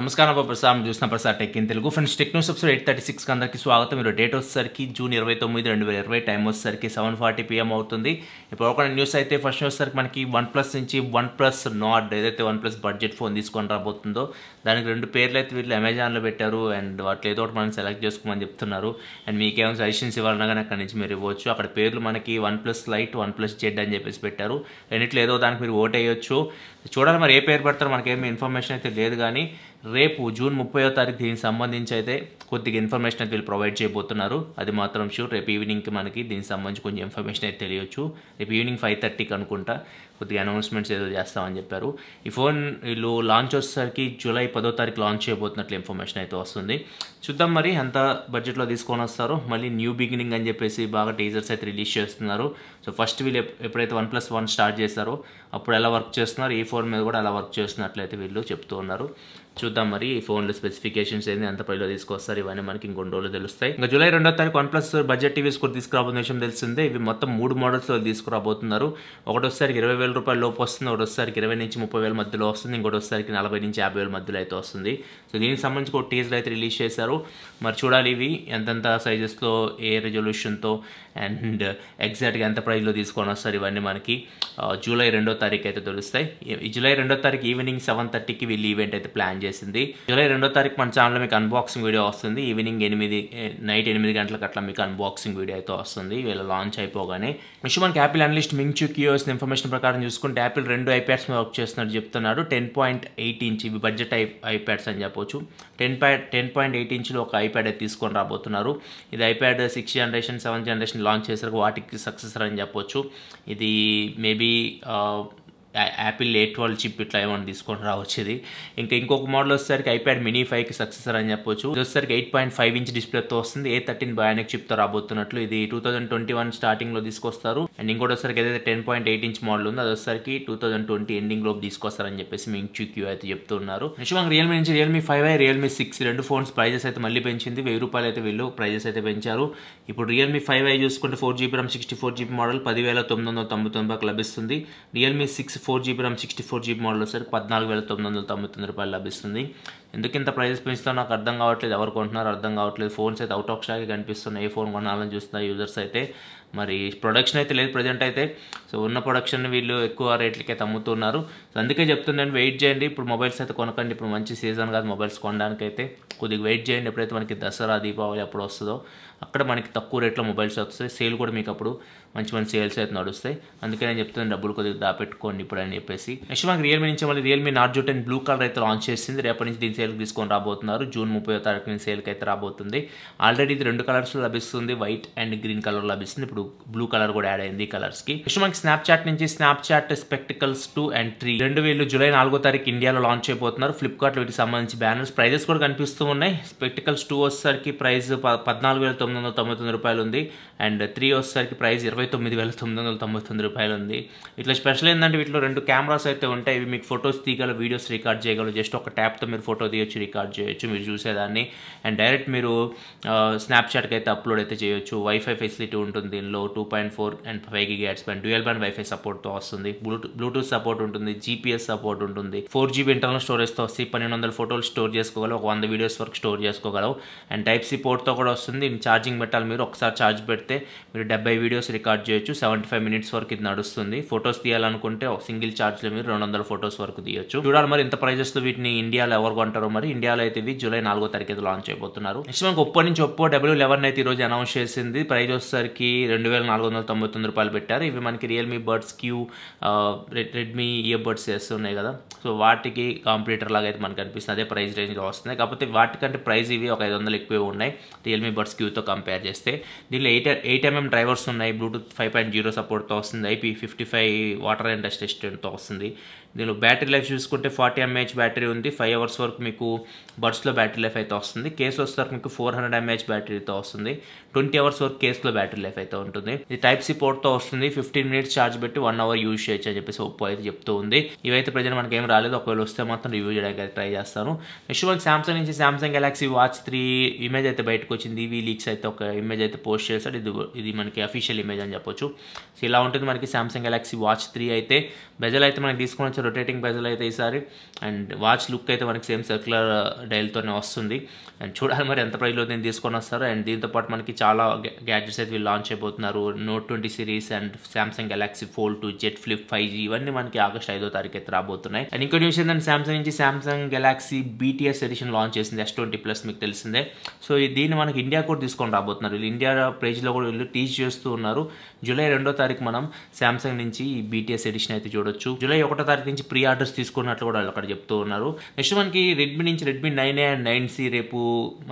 నమస్కారం బాబు ప్రసాద్. చూసిన Prasad tech in Telugu. Friends techno news eight thirty సిక్స్కి అందరికీ స్వాగతం. మీరు డేట్ వచ్చేసరికి జూన్ ఇరవై తొమ్మిది రెండు వేల ఇరవై. టైం వచ్చేసరికి సెవెన్ ఫార్టీ పిఎం అవుతుంది. ఇప్పుడు ఒక న్యూస్ అయితే ఫస్ట్ వచ్చేసరికి మనకి వన్ ప్లస్ నుంచి వన్ ప్లస్ నాట్ ఏదైతే వన్ ప్లస్ బడ్జెట్ ఫోన్ తీసుకొని రాబోతుందో దానికి రెండు పేర్లు అయితే వీళ్ళు అమెజాన్లో పెట్టారు. అండ్ వాటిలో ఏదో ఒకటి మనం సెలెక్ట్ చేసుకోమని చెప్తున్నారు. అండ్ మీకేమైనా సజెషన్స్ ఇవ్వాలన్నా కానీ అక్కడ నుంచి మీరు ఇవ్వచ్చు. అక్కడ పేర్లు మనకి OnePlus lite OnePlus Z అని చెప్పేసి పెట్టారు. రెండిట్లో ఏదో దానికి మీరు ఓట్ వేయొచ్చు. చూడాలి మరి ఏ పేరు పెడతారు మనకేమి ఇన్ఫర్మేషన్ అయితే లేదు కానీ రేపు జూన్ ముప్పయో తారీఖు దీనికి సంబంధించి అయితే కొద్దిగా ఇన్ఫర్మేషన్ అయితే వీళ్ళు ప్రొవైడ్ చేయబోతున్నారు. అది మాత్రం షూర్ రేపు ఈవినింగ్కి మనకి దీనికి సంబంధించి కొంచెం ఇన్ఫర్మేషన్ అయితే తెలియచ్చు. రేపు ఈవినింగ్ ఫైవ్ థర్టీకి అనుకుంటా కొద్దిగా అనౌన్స్మెంట్స్ ఏదో చేస్తామని చెప్పారు. ఈ ఫోన్ వీళ్ళు లాంచ్ వచ్చేసరికి జూలై పదో తారీఖు లాంచ్ చేయబోతున్నట్లు ఇన్ఫర్మేషన్ అయితే వస్తుంది. చూద్దాం మరి ఎంత బడ్జెట్లో తీసుకొని వస్తారో. మళ్ళీ న్యూ బిగినింగ్ అని చెప్పేసి బాగా టీజర్స్ అయితే రిలీజ్ చేస్తున్నారు. సో ఫస్ట్ వీళ్ళు ఎప్పుడైతే వన్ ప్లస్ వన్ స్టార్ట్ చేస్తారో అప్పుడు ఎలా వర్క్ చేస్తున్నారు ఈ ఫోన్ మీద కూడా అలా వర్క్ చేస్తున్నట్లయితే వీళ్ళు చెప్తూ ఉన్నారు. చూద్దాం మరి ఈ ఫోన్లో స్పెసిఫికేషన్స్ ఏంది ఎంత పైలో తీసుకొస్తారు ఇవన్నీ మనకి ఇంకొన్ని రోజులు తెలుస్తాయి. ఇంకా జూలై రెండో తారీఖు వన్ ప్లస్ బడ్జెట్ టీవీస్ కూడా తీసుకురాబోతున్న విషయం తెలిసిందే ఇవి మొత్తం మూడు మోడల్స్లో తీసుకురాబోతున్నారు. ఒకటోసారికి ఇరవై వేల రూపాయల లోపు వస్తుంది ఒకటోసారికి ఇరవై నుంచి ముప్పై వేల మధ్యలో వస్తుంది ఇంకోటోసారికి నలభై నుంచి యాభై వేల మధ్యలో అయితే వస్తుంది. సో దీనికి సంబంధించి ఒక టీజర్ అయితే రిలీజ్ చేశారు. మరి చూడాలి ఇవి ఎంతెంత సైజెస్లో ఏ రెజల్యూషన్తో అండ్ ఎగ్జాక్ట్గా ఎంత ప్రైస్లో తీసుకొని వస్తారు ఇవన్నీ మనకి జూలై రెండో తారీఖు అయితే తెలుస్తాయి. జూలై రెండో తారీఖు ఈవినింగ్ సెవెన్ థర్టీకి వీళ్ళు ఈవెంట్ అయితే ప్లాన్ చేసింది. జూలై రెండో తారీఖు మన ఛానల్లో మీకు అన్బాక్సింగ్ వీడియో వస్తుంది. ఈవినింగ్ ఎనిమిది నైట్ ఎనిమిది గంటలకు అట్లా మీకు అన్బాక్సింగ్ వీడియో అయితే వస్తుంది. వీళ్ళ లాంచ్ అయిపోగానే విషయం మనకి Apple analyst Ming Chi Kuo's information ప్రకారం చూసుకుంటే యాపిల్ రెండు ఐప్యాడ్స్ మీద వర్క్ చేస్తున్నట్టు చెప్తున్నారు టెన్ పాయింట్ ఎయిట్ ఇంచ్ ఇవి బడ్జెట్ ఐ ఐప్యాడ్స్ అని చెప్పొచ్చు. Ten point ten point eight ఇంచ్లో ఒక ఐప్యాడ్ అయితే తీసుకొని రాబోతున్నారు. ఇది iPad six generation seven generation launch చేసారు వాటికి సక్సెసర్ అని చెప్పొచ్చు. ఇది maybe Apple A twelve chip ఇట్లా ఏమైనా తీసుకొని రావచ్చేది. ఇంకా ఇంకొక మోడల్ వచ్చేసరికి ఐప్యాడ్ మినీ ఫైవ్కి సక్సెసర్ అని చెప్పొచ్చు. ఇది వచ్చేసరికి ఎయిట్ పాయింట్ ఫైవ్ ఇంచ్ డిస్ప్లేతో వస్తుంది. ఏ థర్టీన్ బయానిక్ చిప్తో రాబోతున్నట్లు ఇది టూ థౌసండ్ ట్వంటీ వన్ స్టార్టింగ్లో తీసుకొస్తారు. అండ్ ఇంకోటి వచ్చేసరికి ఏదైతే ten point eight inch model ఉందో అది వచ్చేసరికి టూ థౌసండ్ ట్వంటీ ఎండింగ్ లోపు తీసుకొస్తారని చెప్పేసి మించు క్యూ అయితే చెప్తున్నారు. నిజంగా రియల్మీ నుంచి Realme five I Realme six రెండు ఫోన్స్ ప్రైజెస్ అయితే మళ్ళీ పెంచింది. వెయ్యి రూపాయలు అయితే వీళ్ళు ప్రైజెస్ అయితే పెంచారు. ఇప్పుడు రియల్మీ ఫైవ్ ఐ చూసుకుంటే four GB RAM sixty four GB model పదివేల తొమ్మిది వందల తొంభై తొమ్మిదికి లభిస్తుంది. Realme six four GB RAM sixty four GB model వచ్చేసరికి పద్నాలుగు వేల తొమ్మిది వందల తొంభై తొమ్మిది రూపాయలు లభిస్తుంది. ఎందుకు ఇంత ప్రైజెస్ పెంచుతా నాకు అర్థం కావట్లేదు. ఎవరు కొంటున్నారో అర్థం కావట్లేదు. ఫోన్స్ అయితే అవుట్ ఆఫ్ స్టాక్ కనిపిస్తున్నాయి. ఏ ఫోన్ కొనాలని చూస్తున్న యూజర్స్ అయితే మరి ప్రొడక్షన్ అయితే లేదు ప్రజెంట్ అయితే. సో ఉన్న ప్రొడక్షన్ వీళ్ళు ఎక్కువ రేట్లకి అయితే అమ్ముతున్నారు సో అందుకే చెప్తున్నాను వెయిట్ చేయండి. ఇప్పుడు మొబైల్స్ అయితే కొనకండి. ఇప్పుడు మంచి సీజన్ కాదు మొబైల్స్ కొనడానికి అయితే కొద్దిగా వెయిట్ చేయండి. ఎప్పుడైతే మనకి దసరా దీపావళి అప్పుడు వస్తుందో అక్కడ మనకి తక్కువ రేట్లో మొబైల్స్ వస్తాయి. సేల్ కూడా మీకు అప్పుడు మంచి మంచి సేల్స్ అయితే నడుస్తాయి. అందుకే నేను చెప్తున్నాను డబ్బులు కొద్దిగా దాపెట్టుకోండి ఇప్పుడు అని చెప్పేసి. నెక్స్ట్ మనకి రియల్మీ నుంచి మళ్ళీ Realme Narzo ten blue colour అయితే లాంచ్ చేసింది. రేపటి నుంచి దీని సేల్కి తీసుకొని రాబోతున్నారు. జూన్ ముప్పై తారీఖు నుంచి సేల్కి అయితే రాబోతుంది. ఆల్రెడీ ఇది రెండు కలర్స్లో లభిస్తుంది. వైట్ అండ్ గ్రీన్ కలర్ లభిస్తుంది. ఇప్పుడు బ్లూ కలర్ కూడా యాడ్ అయింది కలర్స్కి నెక్స్ట్ మనకి స్నాప్ చాట్ నుంచి Snapchat Spectacles two and three. రెండు వేలు జూలై నాలుగో తారీఖు ఇండియాలో లాంచ్ అయిపోతున్నారు. ఫ్లిప్కార్ట్ వీటికి సంబంధించి బ్యానర్స్ ప్రైజెస్ కూడా కనిపిస్తూ ఉన్నాయి. స్పెక్టికల్స్ టూ వచ్చేసరికి ప్రైస్ పద్నాలుగు వేల తొమ్మిది వందల తొంభై తొమ్మిది రూపాయలు ఉంది. అండ్ త్రీ వచ్చేసరికి ప్రైస్ ఇరవై తొమ్మిది వేల తొమ్మిది వందల తొంభై తొమ్మిది రూపాయలు ఉంది. ఇట్లా స్పెషల్ ఏంటంటే వీటిలో రెండు కెమెరాస్ అయితే ఉంటాయి. ఇవి మీకు ఫొటోస్ తీయగల వీడియోస్ రికార్డ్ చేయగలరు జస్ట్ ఒక ట్యాప్తో మీరు ఫోటో తీయొచ్చు రికార్డ్ చేయొచ్చు మీరు చూసేదాన్ని. అండ్ డైరెక్ట్ మీరు స్నాప్చాట్కి అయితే అప్లోడ్ అయితే చేయొచ్చు. వైఫై ఫెసిలిటీ ఉంటుంది దీనిలో two point four and five గిగి యాడ్స్ పైన డ్యూయల్ బ్యాండ్ వైఫై సపోర్ట్తో వస్తుంది. బ్లూటూత్ బ్లూటూత్ సపోర్ట్ ఉంటుంది జీపీఎస్ సపోర్ట్ ఉంటుంది. ఫోర్ జీబీ ఇంటర్నల్ స్టోరేజ్తో వస్తుంది పన్నెండు వందల ఫోటోలు స్టోర్ చేసుకోగలవు ఒక వంద వీడియోస్ వరకు స్టోర్ చేసుకోగలవు. అండ్ టైప్ సి పోర్ట్తో కూడా వస్తుంది. ఛార్జింగ్ పెట్టాలి మీరు ఒకసారి ఛార్జ్ పెడితే మీరు డెబ్బై వీడియోస్ రికార్డ్ చేయొచ్చు సెవెంటీ ఫైవ్ మినిట్స్ వరకు ఇది నడుస్తుంది. ఫొటోస్ తీయాలనుకుంటే ఒక సింగిల్ ఛార్జ్లో మీరు రెండు వందల ఫొటోస్ వరకు తీయొచ్చు. చూడాలి మరి ఇంత ప్రైజెస్తో వీటిని ఇండియాలో ఎవరు కొంటారు? మరి ఇండియాలో అయితే ఇవి జూలై నాలుగో తారీఖు లాంచ్ అయిపోతున్నారు నెక్స్ట్ మనకు ఒప్పో నుంచి ఒప్పో డబ్ల్యూ లెవెన్ అయితే ఈరోజు అనౌన్స్ చేసింది. ప్రైస్ వచ్చేసరికి రెండు వేల నాలుగు వందల తొంభై తొమ్మిది రూపాయలు పెట్టారు. ఇవి మనకి Realme buds Q Redmi earbuds చేస్తున్నాయి కదా. సో వాటికి కాంపిటీటర్ లాగా అయితే మనకు అనిపిస్తుంది. అదే ప్రైస్ రేంజ్లో వస్తున్నాయి. కాకపోతే వాటికంటే ప్రైస్ ఇవి ఒక ఐదు వందలు ఎక్కువే ఉన్నాయి రియల్మీ బడ్స్ క్యూతో కంపేర్ చేస్తే. దీనిలో ఎయిట్ ఎయిట్ ఎంఎం డ్రైవర్స్ ఉన్నాయి. బ్లూటూత్ ఫైవ్ పాయింట్ జీరో సపోర్ట్తో వస్తుంది. IP fifty five water and dust రెసిస్టెంట్తో వస్తుంది. దీనిలో బ్యాటరీ లైఫ్ చూసుకుంటే ఫార్టీ ఎంఏహెచ్ బ్యాటరీ ఉంది. ఫైవ్ అవర్స్ వరకు మీకు బడ్స్లో బ్యాటరీ లైఫ్ అయితే వస్తుంది. కేస్ వచ్చేసరికి మీకు ఫోర్ హండ్రెడ్ ఎంఏహెచ్ బ్యాటరీతో వస్తుంది. ట్వంటీ అవర్స్ వరకు కేసులో బ్యాటరీ లైఫ్ అయితే ఉంటుంది. ఇది టైప్ సి పోర్ట్తో వస్తుంది. ఫిఫ్టీన్ మినిట్స్ ఛార్జ్ పెట్టి వన్ అవర్ యూజ్ చేయొచ్చు అని చెప్పేసి ఒప్పో అయితే చెప్తూ ఉంది. ఇవైతే ప్రజలు మనకి ఏం రాలేదు. ఒకవేళ వస్తే మాత్రం రివ్యూ చేయడానికి ట్రై చేస్తాను. నెక్స్ట్ మనకి సామ్సంగ్ నుంచి Samsung Galaxy watch three image అయితే బయటకు వచ్చింది. ఇవి లీక్స్ అయితే ఒక ఇమేజ్ అయితే పోస్ట్ చేశాడు. ఇది ఇది మనకి అఫీషియల్ ఇమేజ్ అని చెప్పొచ్చు. సో ఇలా ఉంటుంది మనకి సామ్సంగ్ గెలాక్సీ వాచ్ త్రీ అయితే. బెజల్ అయితే మనకి తీసుకొని మంచి రొటేటింగ్ బెజల్ అయితే ఈసారి. అండ్ వాచ్ లుక్ అయితే మనకి సేమ్ సర్క్యులర్ డైల్తోనే వస్తుంది. అండ్ చూడాలి మరి ఎంత ప్రైస్లో దీన్ని తీసుకొని వస్తారు. అండ్ దీంతో పాటు మనకి చాలా గ్యాడ్జెట్స్ అయితే వీళ్ళు లాంచ్ అయిపోతున్నారు. Note twenty series and Samsung Galaxy fold two Z flip five G ఇవన్నీ మనకి ఆగస్ట్ ఐదో తారీఖు అయితే రాబోతున్నాయి. అండ్ ఇంకో న్యూస్ ఏంటంటే శాంసంగ్ నుంచి Samsung Galaxy BTS edition launch చేసింది ఎస్ ట్వంటీ ప్లస్ మీకు తెలిసిందే. సో దీన్ని మనకి ఇండియా కూడా తీసుకొని రాబోతున్నారు. వీళ్ళు ఇండియా పేజ్లో కూడా వీళ్ళు టీచ్ చేస్తూ ఉన్నారు. జూలై రెండో తారీఖు మనం శాంసంగ్ నుంచి ఈ బీటీఎస్ ఎడిషన్ అయితే చూడొచ్చు. జూలై ఒకటో తారీఖు నుంచి ప్రీ ఆర్డర్స్ తీసుకున్నట్లు కూడా వాళ్ళు అక్కడ చెప్తూ ఉన్నారు. నెక్స్ట్ మనకి రెడ్మీ నుంచి Redmi nine A and nine C రేపు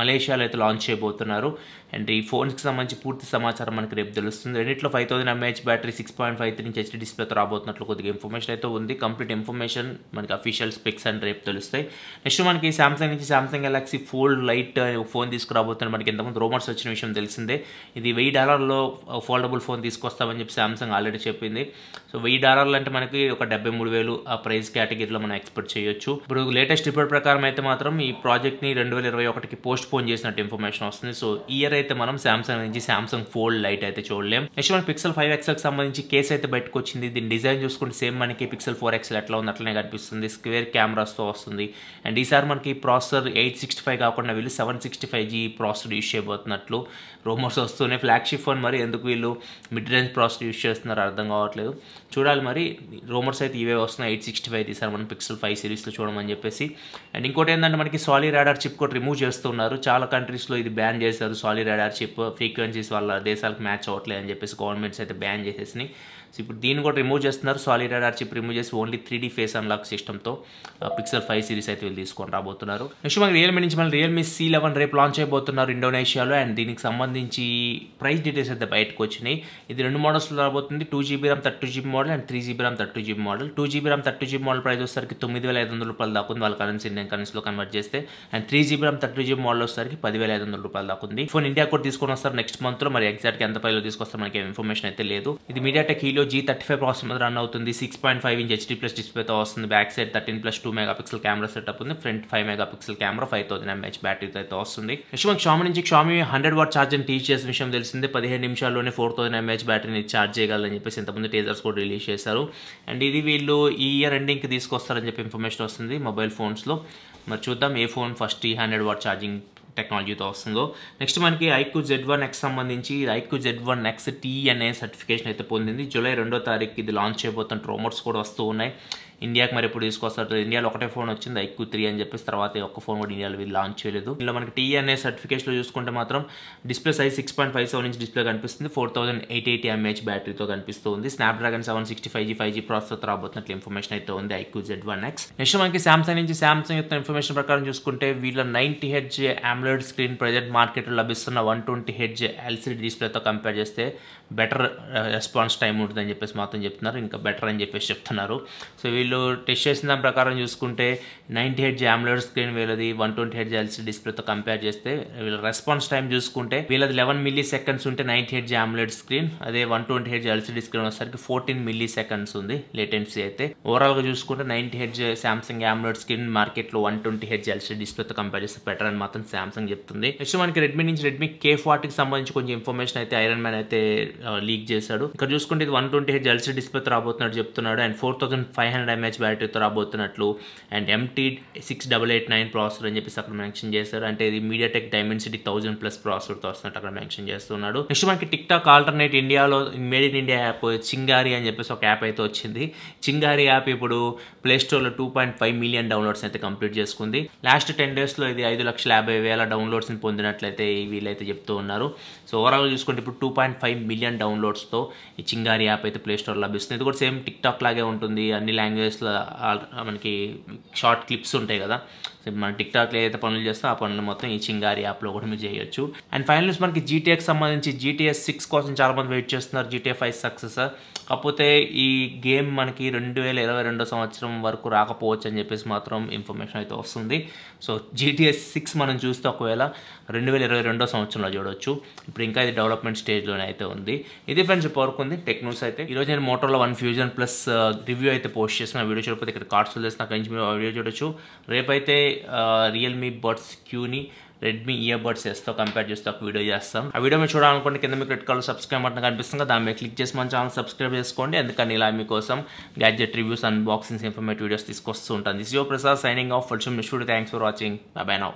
మలేషియాలో అయితే లాంచ్ చేయబోతున్నారు. అండ్ ఈ ఫోన్స్కి సంబంధించి పూర్తి సమాచారం మనకి రేపు తెలుస్తుంది. రెండిట్లో five thousand mAh battery six point five three inch HD డిస్ప్లేతో రాబోతున్నట్లు కొద్దిగా ఇన్ఫర్మేషన్ అయితే ఉంది. కంప్లీట్ ఇన్ఫర్మేషన్ మనకి అఫీషియల్ స్పెక్స్ అండ్ రేపు తెలుస్తాయి. నెక్స్ట్ మనకి సామ్సంగ్ నుంచి Samsung Galaxy fold lite phone తీసుకురాబోతున్నారు. మనకి ఎంతమంది రోమర్స్ వచ్చిన విషయం తెలిసిందే. ఇది వెయ్యి డాలర్లో ఫోల్డబుల్ ఫోన్ తీసుకొస్తామని చెప్పి సామ్సంగ్ ఆల్రెడీ చెప్పింది. సో వెయ్యి డాలర్లు అంటే మనకి ఒక డెబ్బై మూడు వేలు ఆ ప్రైస్ కేటగిరీలో మనం ఎక్స్పెక్ట్ చేయొచ్చు. ఇప్పుడు లేటెస్ట్ రిపోర్ట్ ప్రకారం అయితే మాత్రం ఈ ప్రాజెక్ట్ని రెండు వేల ఇరవై ఒకటికి పోస్ట్ పోన్ చేసినట్టు ఇన్ఫర్మేషన్ వస్తుంది. సో ఇయర్ అయితే మనం సామ్సంగ్ నుంచి సామ్సంగ్ ఫోల్డ్ లైట్ అయితే చూడలేం. నెక్స్ట్ మనకి పిక్సెల్ ఫైవ్ ఎక్స్ఎల్కి సంబంధించి కేసు అయితే బయటకు వచ్చింది దీని డిజైన్ చూసుకుంటే సేమ్ మనకి పిక్సెల్ ఫోర్ ఎక్స్ఎల్ ఎట్లా ఉంది అట్లనే కనిపిస్తుంది. స్క్వేర్ కెమెరాస్తో వస్తుంది. అండ్ ఈసారి మనకి ప్రాసెసర్ ఎయిట్ సిక్స్టీ ఫైవ్ కాకుండా వీళ్ళు seven sixty five G processor use చేయబోతున్నట్లు rumours వస్తూనే ఫ్లాగ్షిప్ ఫోన్ మరి ఎందుకు వీళ్ళు మిడ్ రేంజ్ ప్రాసెసర్ యూస్ చేస్తున్నారు అర్థం కావట్లేదు. చూడాలి మరి రోమర్స్ అయితే ఇవే వస్తున్నాయి. ఎయిట్ సిక్స్టీ ఫైవ్ తీసారు మనం పిక్సెల్ ఫైవ్ సిరీస్లో చూడమని చెప్పేసి. అండ్ ఇంకోటి ఏంటంటే మనకి సాలీ రాడార్ చిప్ కూడా రిమూవ్ చేస్తున్నారు. చాలా కంట్రీస్లో ఇది బ్యాన్ చేశారు. సాలీ రాడార్ చిప్ ఫ్రీక్వెన్సీస్ వాళ్ళ దేశాలకు మ్యాచ్ అవ్వట్లేదు అని చెప్పేసి గవర్నమెంట్స్ అయితే బ్యాన్ చేసేసినాయి సో ఇప్పుడు దీన్ని కూడా రిమూవ్ చేస్తున్నారు. సాలీ రాడార్ చిప్ రిమూవ్ చేసి only three D face unlock సిస్టమ్తో పిక్సెల్ ఫైవ్ సిరీస్ అయితే వీళ్ళు తీసుకొని రాబోతున్నారు. నెక్స్ట్ మనకి రియల్మీ నుంచి మళ్ళీ రియల్మీ సి లెవెన్ రేపు లాంచ్ అయిపోతున్నారు ఇండోనేషియాలో అండ్ దీనికి సంబంధించి ప్రైస్ డీటెయిల్స్ అయితే బయటకు వచ్చినాయి. ఇది రెండు మోడల్స్లో రాబోతుంది. Two GB RAM thirty GB model and three GB RAM thirty GB model two GB RAM thirty GB model price వచ్చేసరికి తొమ్మిది వేల ఐదు వందల రూపాయలు దాకుంది వాళ్ళ కరెన్సీ ఇండియన్ కరెన్సీలో కన్వర్ట్ చేస్తే and three GB RAM thirty GB model వచ్చేసరికి పదివేల ఐదు వందల రూపాయలు దాకుంది ఫోన్ ఇండియా కూడా తీసుకొని వస్తారు నెక్స్ట్ మంత్లో మరి ఎగ్జాక్ట్గా ఎంత ప్రైస్లో తీసుకొస్తారు మనకి ఇన్ఫర్మేషన్ అయితే లేదు. ఇది MediaTek Helio G thirty five process మీద రన్ అవుతుంది. Six point five inch HD plus డిస్ప్లేతో వస్తుంది. Back side thirteen plus two megapixel camera setup ఉంది. Front five megapixel camera five thousand mAh బ్యాటరీతో అయితే వస్తుంది. నెక్స్ట్ మనకి షామి నుంచి Xiaomi hundred watt charger tease చేసిన విషయం తెలిసిందే. పదిహేను నిమిషాల్లోనే ఫోర్ థౌసండ్ ఎంహెచ్ బ్యాటరీని ఛార్జ్ చేయగలని చెప్పేసి ఇంతకుముందు టేజర్స్ కూడా రిలీజ్ చేశారు. అండ్ ఇది వీళ్ళు ఈ ఇయర్ ఎండింగ్కి తీసుకొస్తారని చెప్పి ఇన్ఫర్మేషన్ వస్తుంది మొబైల్ ఫోన్స్లో. మరి చూద్దాం ఏ ఫోన్ ఫస్ట్ ఈ హండ్రెడ్ వాట్ ఛార్జింగ్ టెక్నాలజీతో వస్తుందో. నెక్స్ట్ మనకి ఐక్యూ జెడ్ వన్ ఎక్స్ సంబంధించి iQOO Z one X T అనే సర్టిఫికేషన్ అయితే పొందింది. జూలై రెండో తారీఖు ఇది లాంచ్ చేయబోతున్న రోమర్స్ కూడా వస్తూ ఉన్నాయి. ఇండియాకి మరి ఎప్పుడు తీసుకొస్తారు? ఇండియాలో ఒకటే ఫోన్ వచ్చింది? ఐక్యూ త్రీ అని చెప్పేసి తర్వాత ఒక్క ఫోన్ కూడా ఇండియాలో వీళ్ళు లాంచ్ చేయలేదు. ఇందులో మనకి టీఎన్ఏ సర్టిఫికేషన్లో చూసుకుంటే మాత్రం display size six point five seven inch display కనిపిస్తుంది. Four thousand eight eighty mAh బ్యాటరీతో కనిపిస్తుంది. Snapdragon seven sixty five G five G processor రాబోతున్నట్లు information అయితే ఉంది iQOO Z one X next మనకి సామ్సంగ్ నుంచి సామ్సంగ్ యొక్క ఇన్ఫర్మేషన్ ప్రకారం చూసుకుంటే వీళ్ళ ninety hertz AMOLED screen present మార్కెట్లో లభిస్తున్న వన్ ట్వంటీ హెడ్జ్ ఎల్సీడీ డిస్ప్లేతో కంపేర్ చేస్తే బెటర్ రెస్పాన్స్ టైం ఉంటుందని చెప్పేసి మాత్రం చెప్తున్నారు. ఇంకా బెటర్ అని చెప్పేసి చెప్తున్నారు. సో వీళ్ళు వీళ్ళు టెస్ట్ చేసిన దాని ప్రకారం చూసుకుంటే నైంటీ హెడ్జ్ ఆమ్లెడ్ స్క్రీన్ వీళ్ళది వన్ ట్వంటీ హెడ్జ్ ఎల్సీ డిస్ప్లేతో కంపేర్ చేస్తే వీళ్ళ రెస్పాన్స్ టైం చూసుకుంటే వీళ్ళది లెవెన్ మిల్లీ సెకండ్స్ ఉంటే నైంటీ హెడ్జ్ ఆమ్లెడ్ స్క్రీన్ అదే one twenty hertz LCD screen వచ్చేసరికి ఫోర్టీన్ మిల్లీ సెకండ్స్ ఉంది లేటెన్సీ అయితే. ఓవరాల్గా చూసుకుంటే ninety hertz Samsung AMOLED screen మార్కెట్లో వన్ ట్వంటీ హెడ్జ్ ఎల్సీడీ డిస్ప్లేతో కంపేర్ చేస్తే బెటర్ అని మాత్రం సామ్సంగ్ చెప్తుంది. నెక్స్ట్ మనకి రెడ్మీ నుంచి రెడ్మీ కే ఫార్టీకి సంబంధించి కొంచెం ఇన్ఫర్మేషన్ అయితే ఐరన్ మ్యాన్ అయితే లీక్ చేశాడు. ఇక్కడ చూసుకుంటే ఇది వన్ ట్వంటీ హెడ్జ్ ఎల్సీ డిస్ప్లేతో రాబోతున్నట్టు చెప్తున్నాడు and four thousand five hundred mAh బ్యాటరీతో రాబోతున్నట్లు. And MT six double eight nine processor అని చెప్పేసి అక్కడ మెన్షన్ చేశారు. అంటే ఇది మీడియాటెక్ డైమెన్సిటీ థౌసండ్ ప్లస్ ప్రాసెసర్తో వస్తున్నట్టు అక్కడ మెన్షన్ చేస్తున్నాడు. నెక్స్ట్ మనకి టిక్ టాక్ ఆల్టర్నేట్ ఇండియాలో made in India app Chingari అని చెప్పేసి ఒక యాప్ అయితే వచ్చింది. చింగారి యాప్ ఇప్పుడు ప్లేస్టోర్లో two point five million downloads అయితే కంప్లీట్ చేసుకుంది. లాస్ట్ టెన్ డేస్లో ఇది ఐదు లక్షల యాభై వేల డౌన్లోడ్స్ని పొందినట్లయితే వీళ్ళైతే చెప్తూ ఉన్నారు. సో ఓవరాల్ చూసుకుంటే ఇప్పుడు టూ పాయింట్ ఫైవ్ మిలియన్ డౌన్లోడ్స్తో ఈ చింగారి యాప్ అయితే ప్లేస్టోర్ లభిస్తుంది. ఇది కూడా సేమ్ టిక్ టాక్ లాగే ఉంటుంది. అన్ని లాంగ్వేజ్ లాంగ్వేజ్లో మనకి షార్ట్ క్లిప్స్ ఉంటాయి కదా. సో మన టిక్ టాక్లో ఏదైతే పనులు చేస్తే ఆ పనులు మొత్తం ఈ చింగారి యాప్లో కూడా మీరు చేయొచ్చు. అండ్ ఫైనల్స్ మనకి జీటీఎకి సంబంధించి జీటీఎస్ సిక్స్ కోసం చాలామంది వెయిట్ చేస్తున్నారు. జీటీఏ ఫైవ్ సక్సెస్ కాకపోతే ఈ గేమ్ మనకి రెండు వేల ఇరవై రెండో సంవత్సరం వరకు రాకపోవచ్చు అని చెప్పేసి మాత్రం ఇన్ఫర్మేషన్ అయితే వస్తుంది. సో జీటీఎస్ సిక్స్ మనం చూస్తే ఒకవేళ రెండు వేల ఇరవై రెండో సంవత్సరంలో చూడొచ్చు. ఇప్పుడు ఇంకా ఇది డెవలప్మెంట్ స్టేజ్లోనే అయితే ఉంది. ఇది ఫ్రెండ్స్ వరకు ఉంది. టెక్నోస్ అయితే. ఈరోజు నేను Motorola one fusion plus review అయితే పోస్ట్ చేసిన వీడియో చూడకపోతే ఇక్కడ కార్డ్స్ చేసిన కంచి మీరు వీడియో చూడొచ్చు. రేపైతే రియల్మీ బర్డ్స్ క్యూని రెడ్మీ ఇయర్ బడ్స్ ఎస్తో కంపేర్ చేస్తే ఒక వీడియో చేస్తాం. ఆ వీడియో మీరు చూడాలనుకుంటే కింద మీకు రెడ్ కలర్ సబ్స్క్రైబ్ బటన్ కనిపిస్తుంది దాని మీద క్లిక్ చేసి మన ఛానల్ సబ్స్క్రైబ్ చేసుకోండి. ఎందుకని ఇలా మీకోసం gadget reviews unboxings informative videos తీసుకొస్తూ ఉంటాను. This yo Prasad signing off full studio thanks for watching bye bye now